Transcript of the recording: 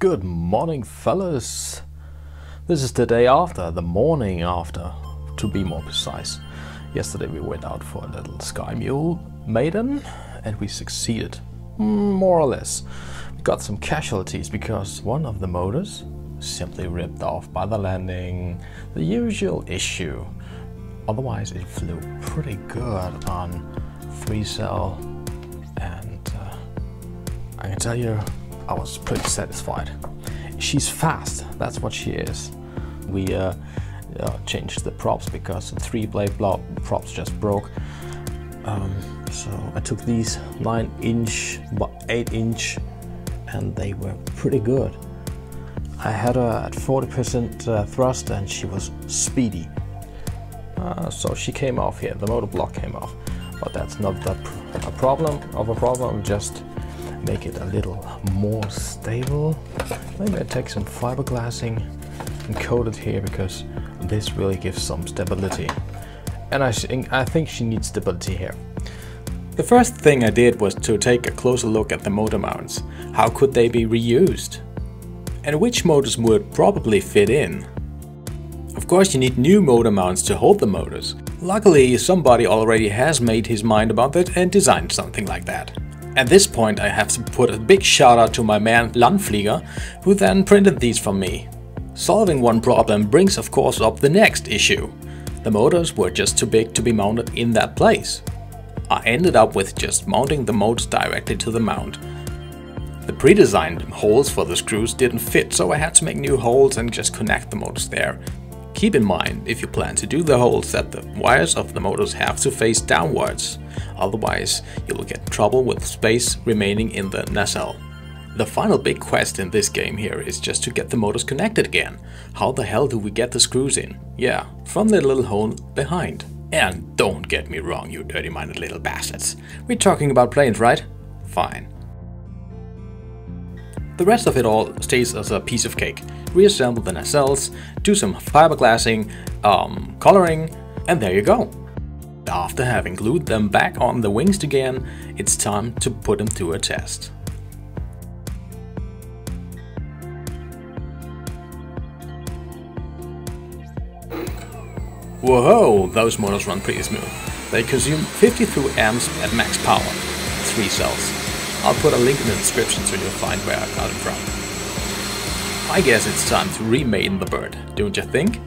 Good morning, fellas. This is the day after, the morning after, to be more precise. Yesterday we went out for a little Sky Mule maiden and we succeeded, more or less. We got some casualties because one of the motors simply ripped off by the landing, the usual issue. Otherwise, it flew pretty good on three cell, and uh, I can tell you, I was pretty satisfied. She's fast, that's what she is. We uh, uh, changed the props because the three blade props just broke. Um, so I took these 9 inch, 8 inch, and they were pretty good. I had her at 40% uh, thrust and she was speedy. Uh, so she came off here, the motor block came off. But that's not pr a problem of a problem, just make it a little more stable. Maybe I take some fiberglassing and coat it here because this really gives some stability. And I, I think she needs stability here. The first thing I did was to take a closer look at the motor mounts. How could they be reused? And which motors would probably fit in? Of course you need new motor mounts to hold the motors. Luckily somebody already has made his mind about that and designed something like that. At this point I have to put a big shout out to my man Landflieger, who then printed these for me. Solving one problem brings of course up the next issue. The motors were just too big to be mounted in that place. I ended up with just mounting the motors directly to the mount. The pre-designed holes for the screws didn't fit so I had to make new holes and just connect the motors there, Keep in mind, if you plan to do the holes, that the wires of the motors have to face downwards, otherwise you'll get trouble with space remaining in the nacelle. The final big quest in this game here is just to get the motors connected again. How the hell do we get the screws in? Yeah, from the little hole behind. And don't get me wrong, you dirty-minded little bastards. We're talking about planes, right? Fine. The rest of it all stays as a piece of cake. Reassemble the nacelles, do some fiberglassing, um, coloring, and there you go. After having glued them back on the wings again, it's time to put them to a test. Whoa, those motors run pretty smooth. They consume 52 amps at max power, 3 cells. I'll put a link in the description so you'll find where I got it from. I guess it's time to remain the bird, don't you think?